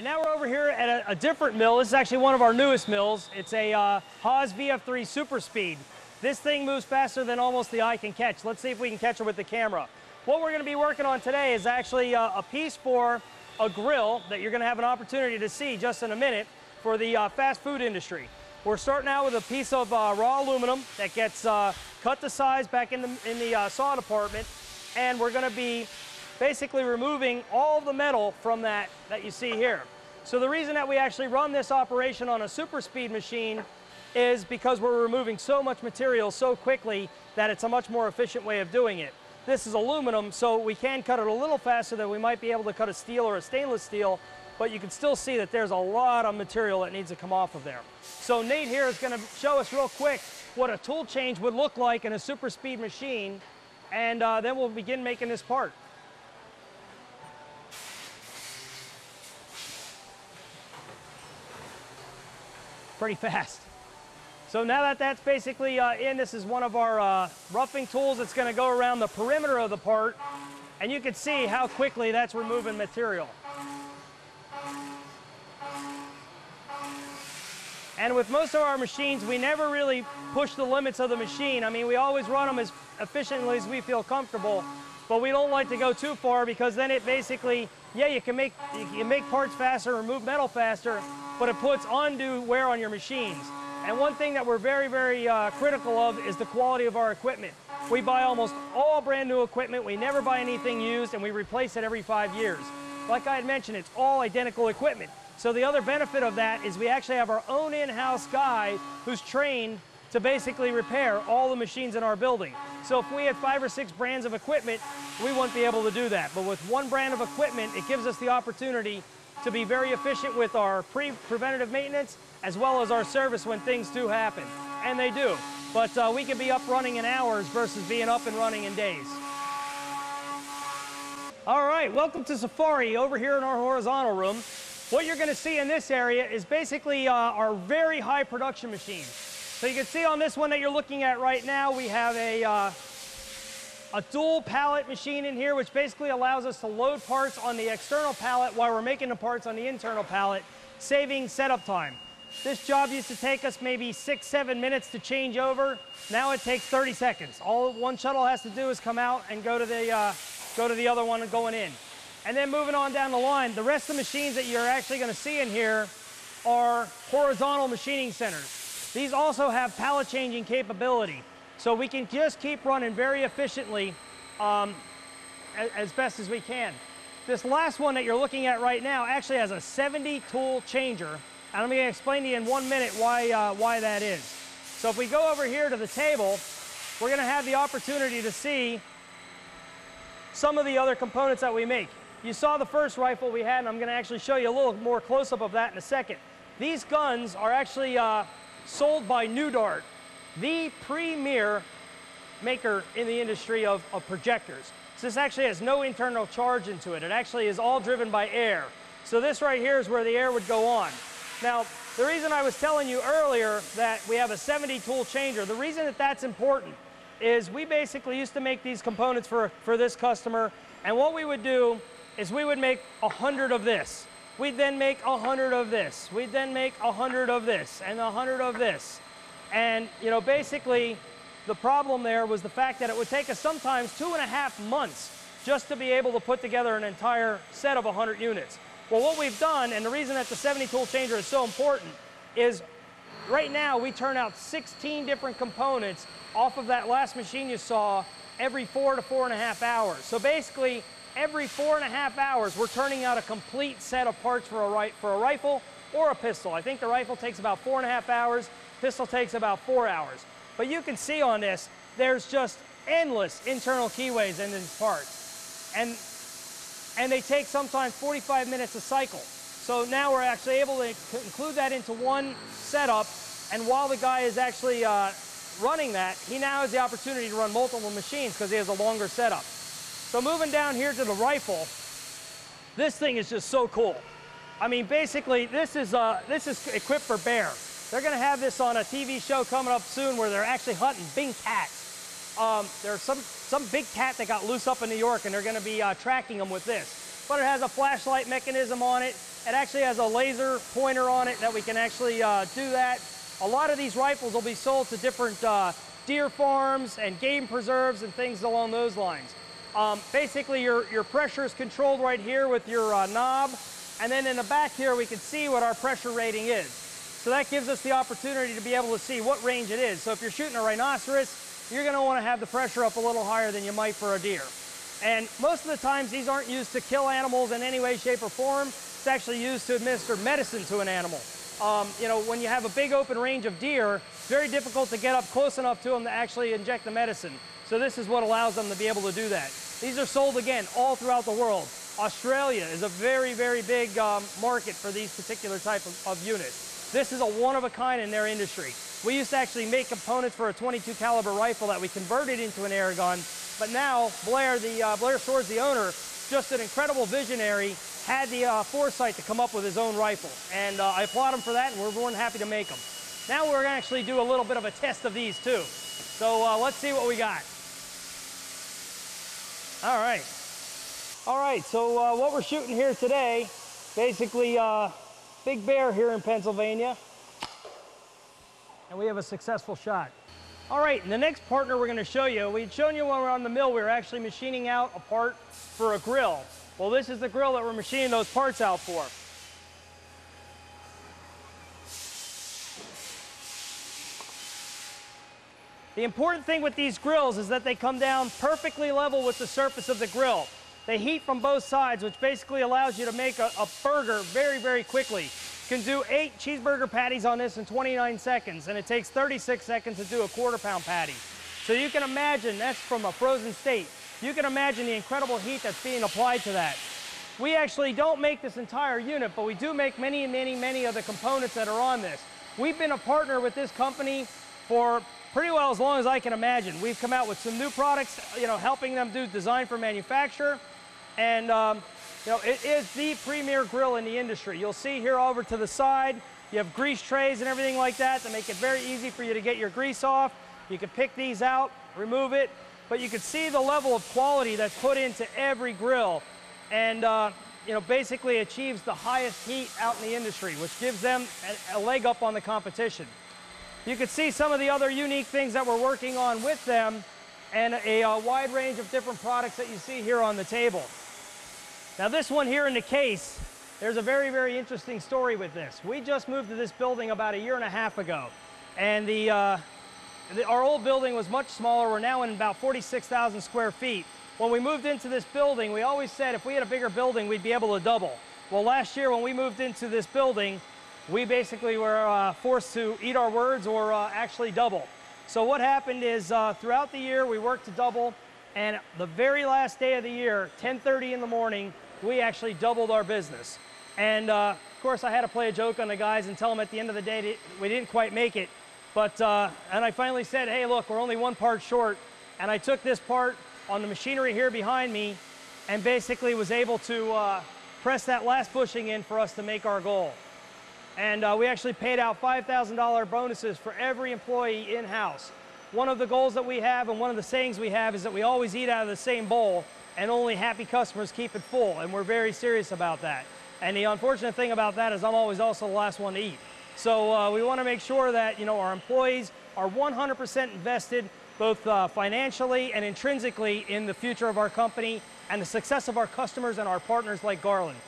And now we're over here at a, a, different mill. This is actually one of our newest mills. It's a uh, Haas VF3 Super Speed. This thing moves faster than almost the eye can catch. Let's see if we can catch it with the camera. What we're going to be working on today is actually uh, a piece for a grill that you're going to have an opportunity to see just in a minute for the uh, fast food industry. We're starting out with a piece of uh, raw aluminum that gets uh, cut to size back in the, in the uh, saw department, and we're going to be basically removing all the metal from that that you see here. So the reason that we actually run this operation on a super speed machine is because we're removing so much material so quickly that it's a much more efficient way of doing it. This is aluminum, so we can cut it a little faster than we might be able to cut a steel or a stainless steel, but you can still see that there's a lot of material that needs to come off of there. So Nate here is going to show us real quick what a tool change would look like in a super speed machine, and uh, then we'll begin making this part. Pretty fast. So now that that's basically uh, in, this is one of our uh, roughing tools that's going to go around the perimeter of the part. And you can see how quickly that's removing material. And with most of our machines, we never really push the limits of the machine. I mean, we always run them as efficiently as we feel comfortable, but we don't like to go too far because then it basically, yeah, you can make, you can make parts faster, remove metal faster, but it puts undue wear on your machines. And one thing that we're very, very uh, critical of is the quality of our equipment. We buy almost all brand new equipment, we never buy anything used, and we replace it every five years. Like I had mentioned, it's all identical equipment. So the other benefit of that is we actually have our own in-house guy who's trained to basically repair all the machines in our building. So if we had five or six brands of equipment, we wouldn't be able to do that. But with one brand of equipment, it gives us the opportunity to be very efficient with our pre-preventative maintenance as well as our service when things do happen. And they do. But uh, we can be up running in hours versus being up and running in days. All right, welcome to Safari over here in our horizontal room. What you're going to see in this area is basically uh, our very high production machine. So you can see on this one that you're looking at right now, we have a uh, a dual pallet machine in here, which basically allows us to load parts on the external pallet while we're making the parts on the internal pallet, saving setup time. This job used to take us maybe six, seven minutes to change over. Now it takes 30 seconds. All one shuttle has to do is come out and go to the, uh, go to the other one going in. And then moving on down the line, the rest of the machines that you're actually going to see in here are horizontal machining centers. These also have pallet changing capability. So we can just keep running very efficiently um, as, best as we can. This last one that you're looking at right now actually has a 70 tool changer. And I'm to explain to you in one minute why, uh, why that is. So if we go over here to the table, we're going to have the opportunity to see some of the other components that we make. You saw the first rifle we had, and I'm going to actually show you a little more close-up of that in a second. These guns are actually uh, sold by Pneu-Dart the premier maker in the industry of, of projectors. So this actually has no internal charge into it. It actually is all driven by air. So this right here is where the air would go on. Now, the reason I was telling you earlier that we have a 70 tool changer, the reason that that's important is we basically used to make these components for, for this customer, and what we would do is we would make 100 of this. We'd then make 100 of this. We'd then make 100 of this, and 100 of this. And, you know, basically, the problem there was the fact that it would take us sometimes two and a half months just to be able to put together an entire set of 100 units. Well, what we've done, and the reason that the 70 tool changer is so important, is right now we turn out 16 different components off of that last machine you saw every four to four and a half hours. So basically, every four and a half hours, we're turning out a complete set of parts for a, for a rifle or a pistol. I think the rifle takes about four and a half hours. Pistol takes about four hours. But you can see on this, there's just endless internal keyways in these parts. And, and they take sometimes 45 minutes a cycle. So now we're actually able to include that into one setup. And while the guy is actually uh, running that, he now has the opportunity to run multiple machines because he has a longer setup. So moving down here to the rifle, this thing is just so cool. I mean, basically, this is, uh, this is equipped for bear. They're going to have this on a TV show coming up soon where they're actually hunting big cats. Um, there's some, some big cat that got loose up in New York, and they're going to be uh, tracking them with this. But it has a flashlight mechanism on it. It actually has a laser pointer on it that we can actually uh, do that. A lot of these rifles will be sold to different uh, deer farms and game preserves and things along those lines. Um, basically, your, your pressure is controlled right here with your uh, knob. And then in the back here, we can see what our pressure rating is. So that gives us the opportunity to be able to see what range it is. So if you're shooting a rhinoceros, you're gonna wanna have the pressure up a little higher than you might for a deer. And most of the times, these aren't used to kill animals in any way, shape, or form. It's actually used to administer medicine to an animal. Um, you know, when you have a big open range of deer, it's very difficult to get up close enough to them to actually inject the medicine. So this is what allows them to be able to do that. These are sold again all throughout the world. Australia is a very, very big um, market for these particular type of, of units. This is a one of a kind in their industry. We used to actually make components for a 22 caliber rifle that we converted into an air gun, but now Blair, the uh, Blair Swords, the owner, just an incredible visionary, had the uh, foresight to come up with his own rifle. And uh, I applaud him for that, and we're more than happy to make them. Now we're gonna actually do a little bit of a test of these too. So uh, let's see what we got. All right. All right, so uh, what we're shooting here today, basically uh, Big Bear here in Pennsylvania. And we have a successful shot. All right, and the next partner we're gonna show you, we'd shown you when we were on the mill, we were actually machining out a part for a grill. Well, this is the grill that we're machining those parts out for. The important thing with these grills is that they come down perfectly level with the surface of the grill. They heat from both sides, which basically allows you to make a, a burger very, very quickly. You can do eight cheeseburger patties on this in 29 seconds, and it takes 36 seconds to do a quarter pound patty. So you can imagine, that's from a frozen state. You can imagine the incredible heat that's being applied to that. We actually don't make this entire unit, but we do make many, many, many of the components that are on this. We've been a partner with this company for pretty well as long as I can imagine. We've come out with some new products, you know, helping them do design for manufacture. And, um, you know, it is the premier grill in the industry. You'll see here over to the side, you have grease trays and everything like that to make it very easy for you to get your grease off. You can pick these out, remove it, but you can see the level of quality that's put into every grill. And, uh, you know, basically achieves the highest heat out in the industry, which gives them a, a leg up on the competition. You can see some of the other unique things that we're working on with them and a, a, wide range of different products that you see here on the table. Now this one here in the case, there's a very, very interesting story with this. We just moved to this building about a year and a half ago. And the, uh, the our old building was much smaller. We're now in about 46,000 square feet. When we moved into this building, we always said if we had a bigger building, we'd be able to double. Well, last year when we moved into this building, we basically were uh, forced to eat our words or uh, actually double. So what happened is uh, throughout the year we worked to double and the very last day of the year, 10.30 in the morning, we actually doubled our business. And uh, of course I had to play a joke on the guys and tell them at the end of the day we didn't quite make it. But, uh, and I finally said, hey look, we're only one part short. And I took this part on the machinery here behind me and basically was able to uh, press that last bushing in for us to make our goal. And uh, we actually paid out $5,000 bonuses for every employee in-house. One of the goals that we have and one of the sayings we have is that we always eat out of the same bowl and only happy customers keep it full. And we're very serious about that. And the unfortunate thing about that is I'm always also the last one to eat. So uh, we want to make sure that you know our employees are 100% invested both uh, financially and intrinsically in the future of our company and the success of our customers and our partners like Garland.